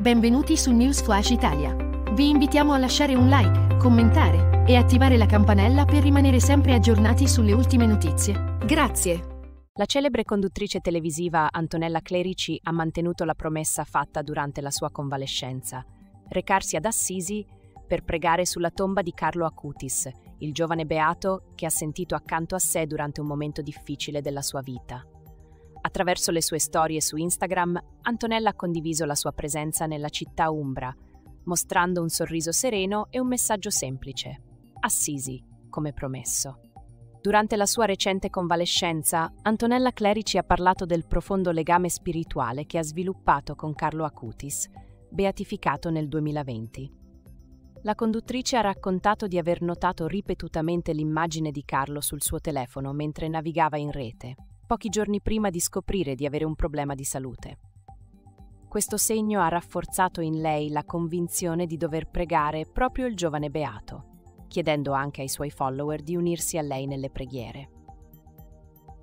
Benvenuti su News Flash Italia. Vi invitiamo a lasciare un like, commentare e attivare la campanella per rimanere sempre aggiornati sulle ultime notizie. Grazie. La celebre conduttrice televisiva Antonella Clerici ha mantenuto la promessa fatta durante la sua convalescenza, recarsi ad Assisi per pregare sulla tomba di Carlo Acutis, il giovane beato che ha sentito accanto a sé durante un momento difficile della sua vita. Attraverso le sue storie su Instagram, Antonella ha condiviso la sua presenza nella città umbra, mostrando un sorriso sereno e un messaggio semplice. Assisi, come promesso. Durante la sua recente convalescenza, Antonella Clerici ha parlato del profondo legame spirituale che ha sviluppato con Carlo Acutis, beatificato nel 2020. La conduttrice ha raccontato di aver notato ripetutamente l'immagine di Carlo sul suo telefono mentre navigava in rete, pochi giorni prima di scoprire di avere un problema di salute. Questo segno ha rafforzato in lei la convinzione di dover pregare proprio il giovane beato chiedendo anche ai suoi follower di unirsi a lei nelle preghiere.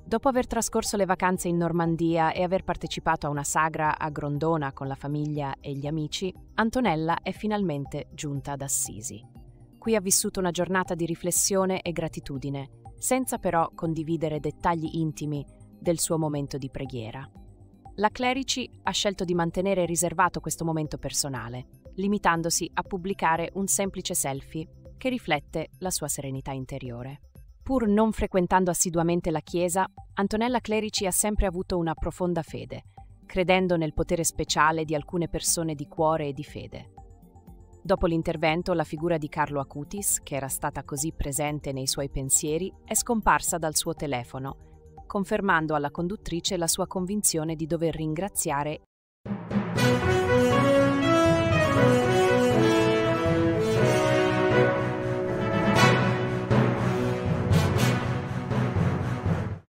Dopo aver trascorso le vacanze in Normandia e aver partecipato a una sagra a Grondona con la famiglia e gli amici, Antonella è finalmente giunta ad Assisi. Qui ha vissuto una giornata di riflessione e gratitudine, senza però condividere dettagli intimi del suo momento di preghiera. La Clerici ha scelto di mantenere riservato questo momento personale, limitandosi a pubblicare un semplice selfie che riflette la sua serenità interiore. Pur non frequentando assiduamente la Chiesa, Antonella Clerici ha sempre avuto una profonda fede, credendo nel potere speciale di alcune persone di cuore e di fede. Dopo l'intervento, la figura di Carlo Acutis, che era stata così presente nei suoi pensieri, è scomparsa dal suo telefono, confermando alla conduttrice la sua convinzione di dover ringraziare.